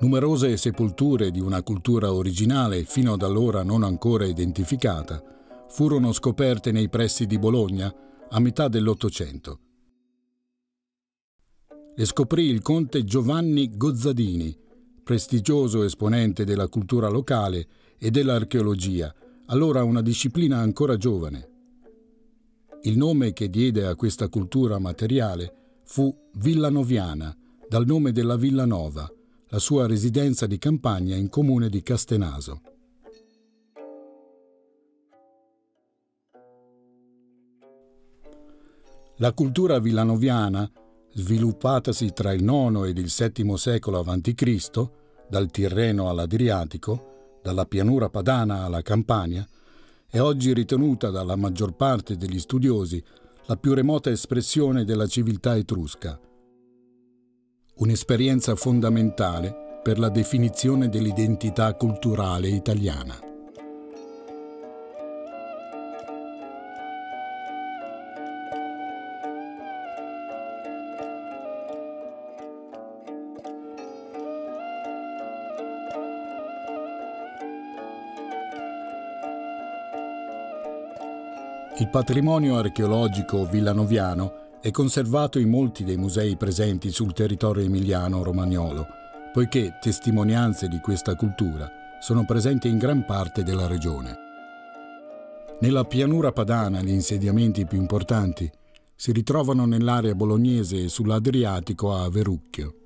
Numerose sepolture di una cultura originale fino ad allora non ancora identificata furono scoperte nei pressi di Bologna a metà dell'Ottocento. Le scoprì il conte Giovanni Gozzadini, prestigioso esponente della cultura locale e dell'archeologia, allora una disciplina ancora giovane. Il nome che diede a questa cultura materiale fu Villanoviana, dal nome della Villa Nova, la sua residenza di campagna in comune di Castenaso. La cultura villanoviana, sviluppatasi tra il IX ed il VII secolo a.C., dal Tirreno all'Adriatico, dalla pianura padana alla Campania, è oggi ritenuta dalla maggior parte degli studiosi la più remota espressione della civiltà etrusca. Un'esperienza fondamentale per la definizione dell'identità culturale italiana. Il patrimonio archeologico villanoviano è conservato in molti dei musei presenti sul territorio emiliano-romagnolo, poiché testimonianze di questa cultura sono presenti in gran parte della regione. Nella pianura padana gli insediamenti più importanti si ritrovano nell'area bolognese e sull'Adriatico a Verucchio.